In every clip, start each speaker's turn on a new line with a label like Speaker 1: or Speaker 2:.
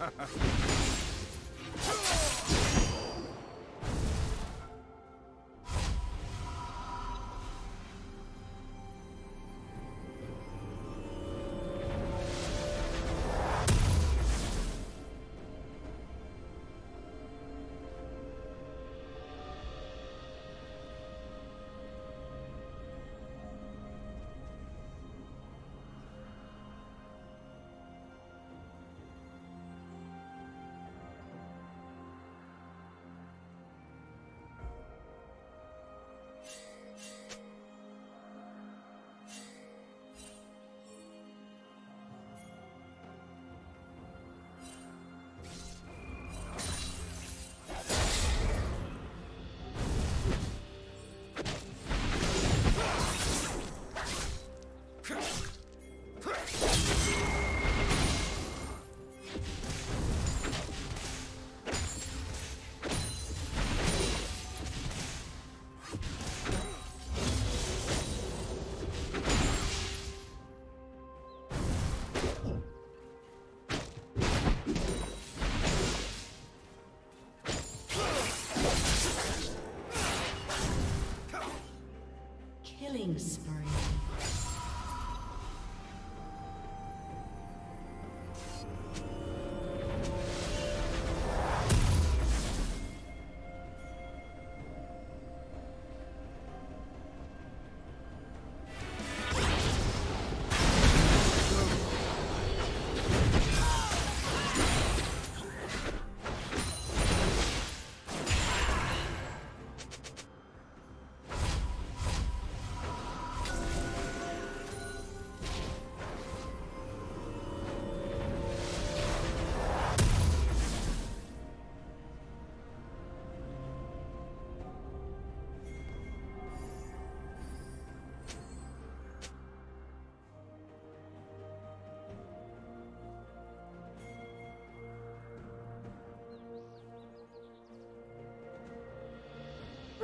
Speaker 1: Killing spree.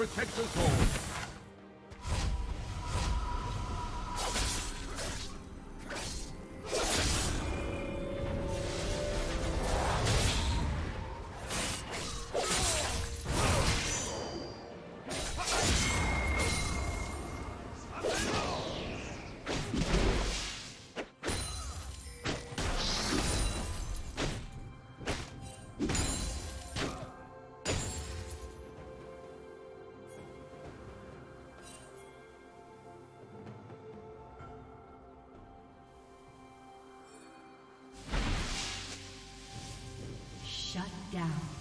Speaker 2: Protect us all.
Speaker 1: Down.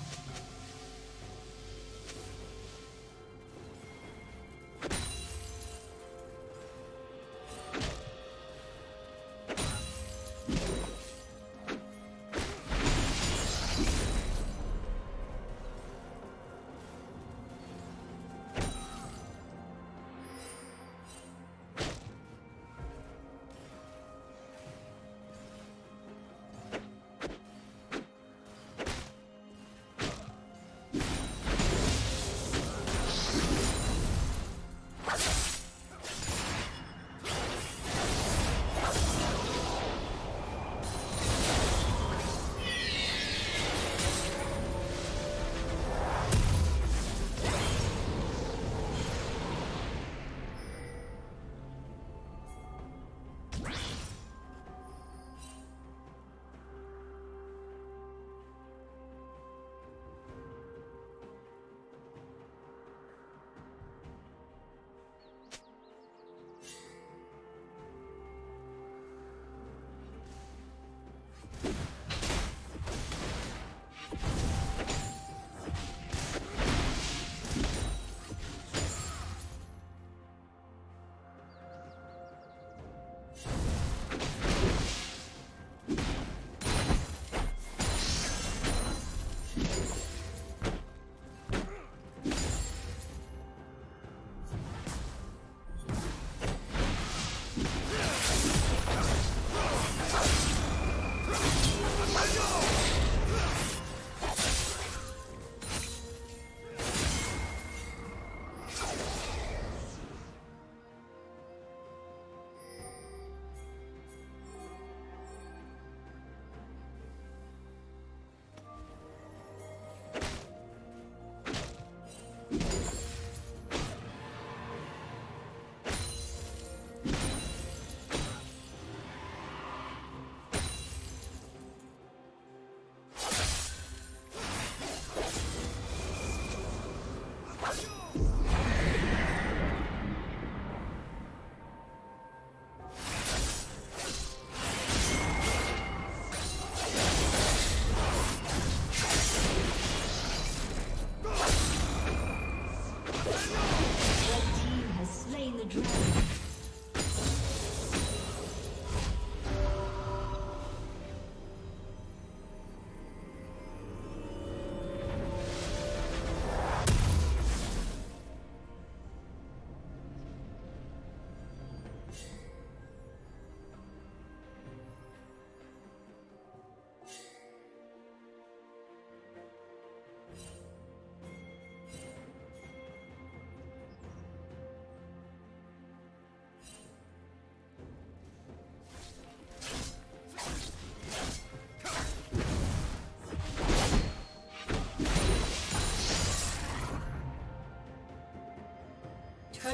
Speaker 1: control.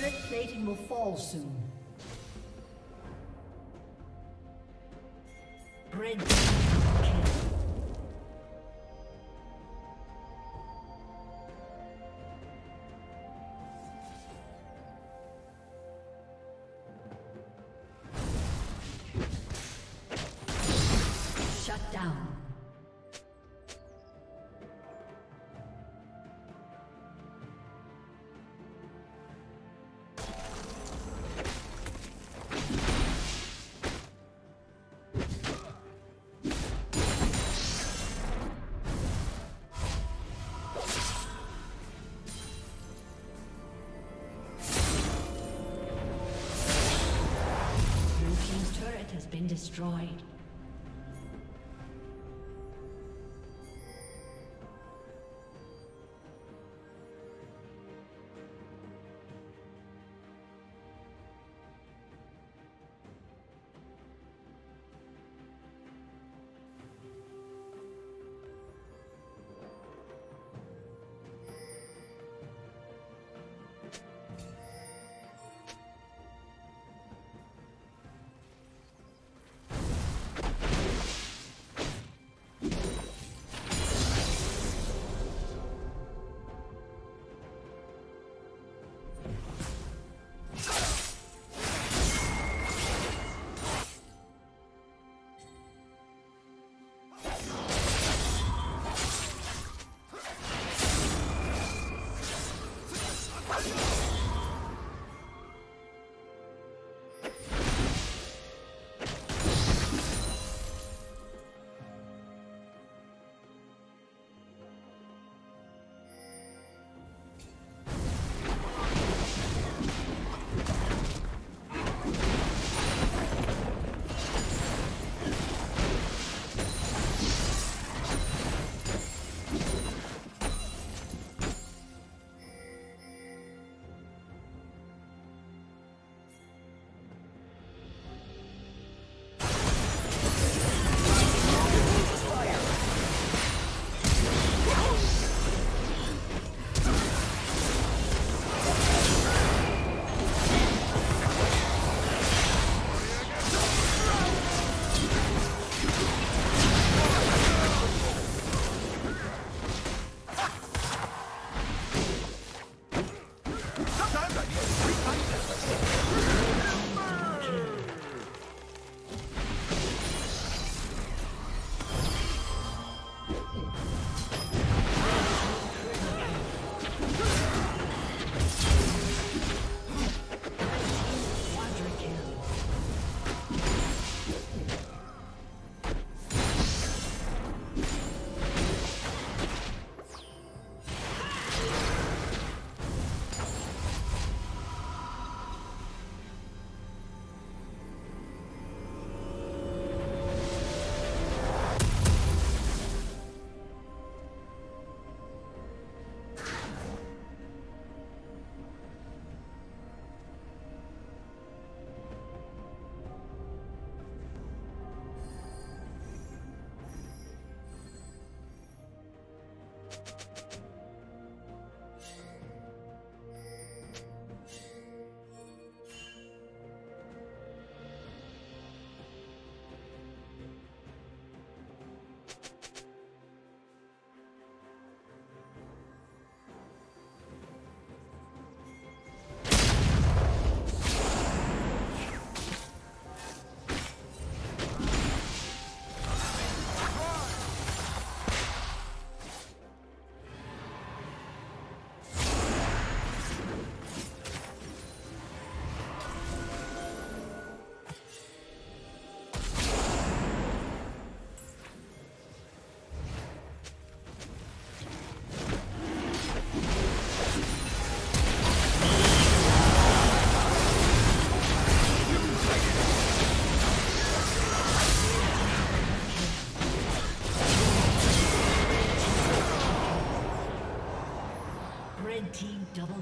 Speaker 1: Turret plating will fall soon. Red. Shut down. Destroyed.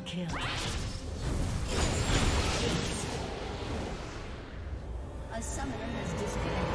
Speaker 1: Kill. A summoner has disconnected.